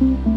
Mm-hmm.